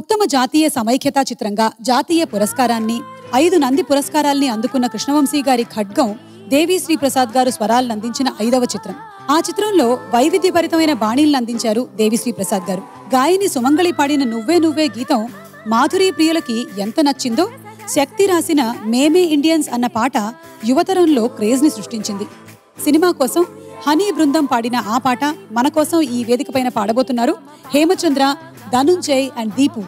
ఉత్తమ జాతీయ సమైక్యతా చిత్రంగా జాతీయ పురస్కారాన్ని ఐదు నంది పురస్కారాల్ని అందుకున్న కృష్ణవంశీ గారి ఖడ్గం దేవిశ్రీ ప్రసాద్ గారు స్వరాలను అందించిన ఐదవ చిత్రం. ఆ చిత్రంలో వైవిధ్యభరితమైన బాణీలను అందించారు దేవిశ్రీ ప్రసాద్ గారు. గాయని సుమంగళి పాడిన నువ్వే నువ్వే గీతం మాధురి ప్రియులకి ఎంత నచ్చిందో శక్తి రాసిన మేమే ఇండియన్స్ అన్న పాట యువతరంలో క్రేజ్ని సృష్టించింది. సినిమా కోసం హనీ బృందం పాడిన ఆ పాట మన కోసం ఈ వేదికపైన పాడబోతున్నారు Hemachandra Danunjay and Deepu.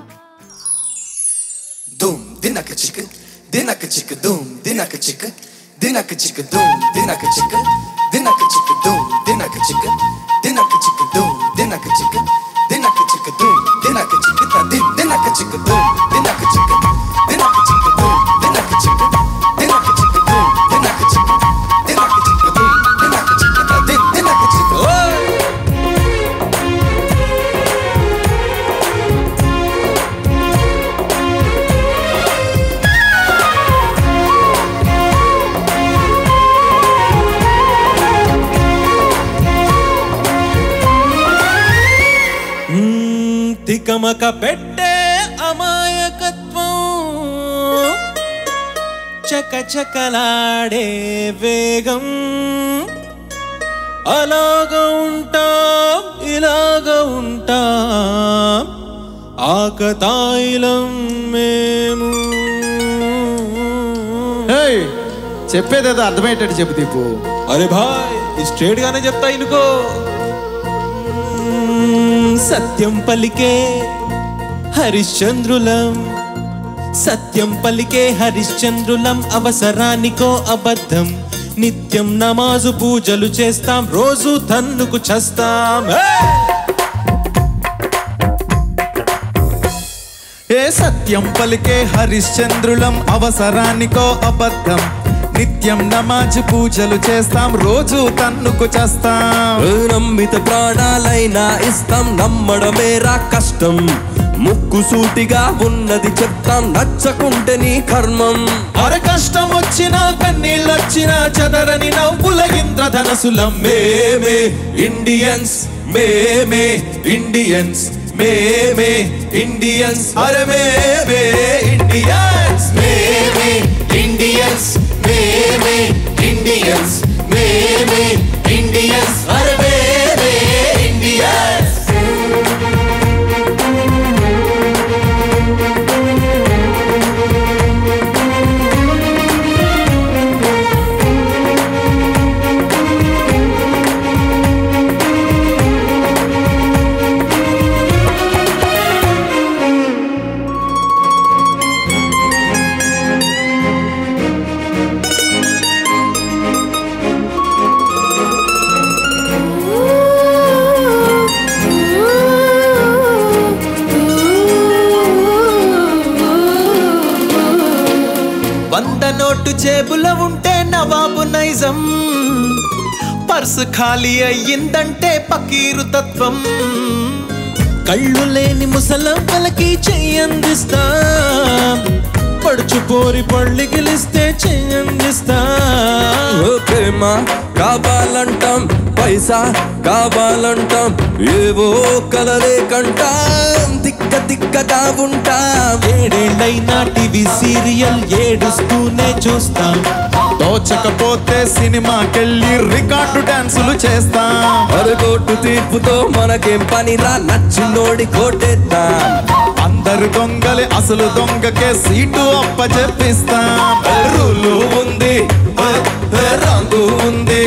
Doom, dinaka chicka, dinaka chicka, doom, dinaka chicka, dinaka chicka, doom, dinaka chicka, dinaka chicka, doom, dinaka chicka, dinaka chicka, doom, dinaka chicka, తికమక పెట్టే అమాయకత్వం. చకచకలాడే వేగం. అలాగ ఉంటాం ఇలాగ ఉంటాం. ఆకతాయిలం మేము. చెప్పేదేదో అర్థమయ్యేటట్టు చెప్పు దీపు. అరే భాయ్ స్ట్రేట్ గానే చెప్తా ఇనుకో. సత్యం పలికే హరిశ్చంద్రులం. సత్యం పలికే హరిశ్చంద్రులం అవసరానికో అబద్ధం. నిత్యం నమాజు పూజలు చేస్తాం రోజు తన్నుకు చస్తాం. ఏ సత్యం పలికే హరిశ్చంద్రులం అవసరానికో అబద్ధం. నిత్యం నమాజ్ పూజలు చేస్తాం రోజు తన్నుకు చేస్తాం. నమ్మిత ప్రాణాలైనా ఇస్తాం నమ్మడమేరా కష్టం. ముక్కు సూటిగా ఉన్నది చెప్తాం నచ్చకుంటే నీ కర్మం. అర కష్టం వచ్చినా కన్నీళ్ళొచ్చినా చదరని నవ్వుల ఇంద్రధనసులం. మేమే ఇండియన్స్ మేమే ఇండియన్స్ మేమే ఇండియన్స్. అరే మేమే ఇండియన్స్ ఇండియన్స్ మేమే ఇండియన్స్ మేమే ఇండియన్స్ అరే జేబులో ఉంటే నవాబు నైజం. పర్సు ఖాళీ అయ్యిందంటే పకీరు తత్వం. కళ్ళు లేని ముసలమ్మలకి చెయ్యందిస్తా పడుచు పోరి పళ్ళు గెలిస్తే చెయ్యందిస్తా ఓ ప్రేమ కావాలంటాం పైసా కావాలంటాం ఏవో కలలే కంటాం. తిక్క తిక్కగా ఉంటాం ఏడేళ్ళైనా టీవీ సీరియల్ ఏడుస్తూనే చూస్తాం. తోచకపోతే సినిమాకెళ్ళి రికార్డు డాన్సులు చేస్తాం. అరగోటు తీర్పుతో మనకేం పనిరా? నచ్చినోడి కోటేద్దాం. అందరు దొంగలే అసలు దొంగకే సీటు అప్ప చెప్పిస్తాం రూలు ఉంది. రాంగు ఉంది.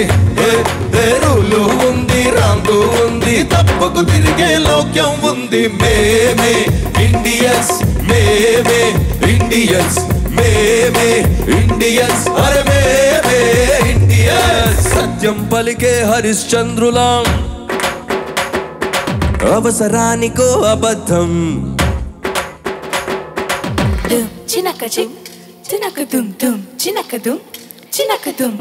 రూలు ఉంది. రాంగు ఉంది. తప్పకు తిరిగే లోక్యం ఉంది మేమే ఇండియన్స్ మేమే ఇండియన్స్ మేమే ఇండియన్స్. అరే మేమే ఇండియన్స్. సత్యం పలికే హరిశ్చంద్రులం. అవసరానికో అబద్ధం. dum chinaka ching chinaka dum dum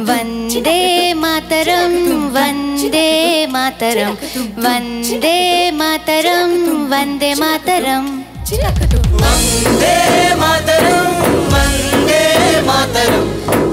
Vande Mataram Vande Mataram Vande Mataram Vande Mataram. Vande Mataram Vande Mataram.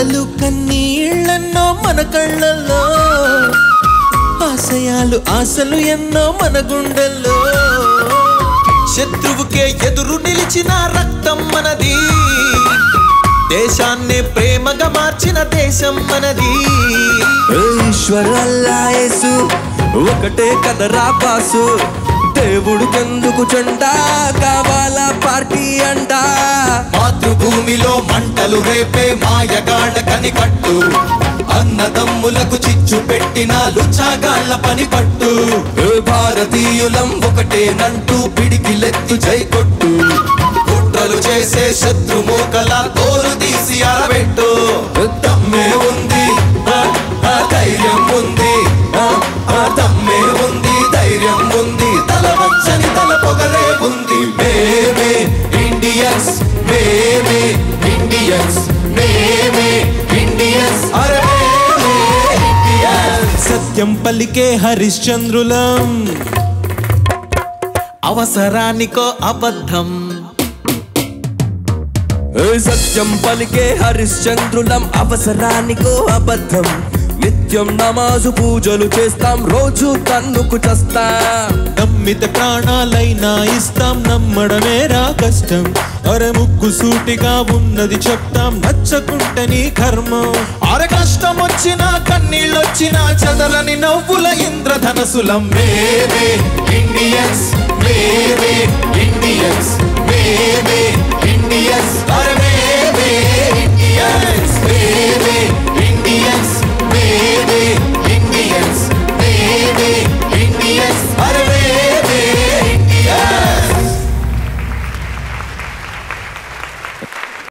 కలలు కన్నీళ్ళన్నో మన కళ్ళల్లో. ఆశయాలు ఆశలు ఎన్నో మన గుండెల్లో. శత్రువుకే ఎదురు నిలిచిన రక్తం మనది. దేశాన్ని ప్రేమగా మార్చిన దేశం మనది. ఈశ్వరల్లాయేసు ఒకటే కదరా పాసు దేవుడికెందుకు చెండా కావాలా పార్టీ అంట. మాతృభూమిలో మంటలు రేపే మాయగాళ్ళ కనికట్టు. అన్నదమ్ములకు చిచ్చు పెట్టిన లుచాగాళ్ళ పని పట్టు భారతీయులం ఒకటేనంటూ పిడికిలెత్తు జై కొట్టు సత్యం పలికే హరిశ్చంద్రులం. అవసరానికో అబద్ధం. సత్యం పలికే హరిశ్చంద్రులం అవసరానికో అబద్ధం. నిత్యం నమాజు పూజలు చేస్తాం రోజు తన్నుకు చస్తాం. నమ్మిత ప్రాణాలైనా ఇస్తాం నమ్మడమే రా కష్టం. కరముక్కు సూటిగా ఉన్నది చెప్తాం నచ్చకుంటే నీ కర్మం. అర కష్టం వచ్చినా కన్నీళ్ళొచ్చినా చదలని నవ్వుల ఇంద్రధనసులం. మేమే ఇండియన్స్ మేమే ఇండియన్స్ మేమే ఇండియన్స్. అరే